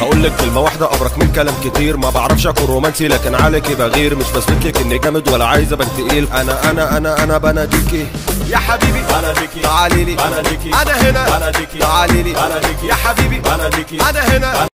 هقول لك كلمة واحدة أبرك من كلام كتير. ما بعرفش أكون رومانسي لكن عليك بغير مش بثبت لك إني جامد ولا عايز أبان تقيل. أنا أنا أنا أنا بناديكي. يا حبيبي بناديكي. تعالي لي. بناديكي. أنا هنا. بناديكي. تعالي لي. بناديكي. يا حبيبي. بناديكي. أنا هنا.